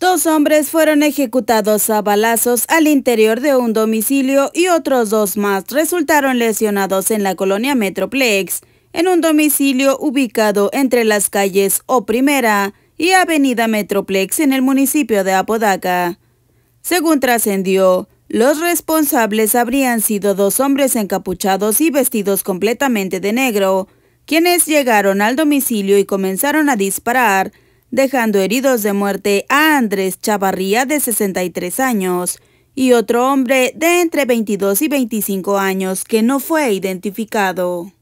Dos hombres fueron ejecutados a balazos al interior de un domicilio y otros dos más resultaron lesionados en la colonia Metroplex, en un domicilio ubicado entre las calles O Primera y Avenida Metroplex en el municipio de Apodaca. Según trascendió, los responsables habrían sido dos hombres encapuchados y vestidos completamente de negro, quienes llegaron al domicilio y comenzaron a disparar, dejando heridos de muerte a Andrés Chavarría de 63 años y otro hombre de entre 22 y 25 años que no fue identificado.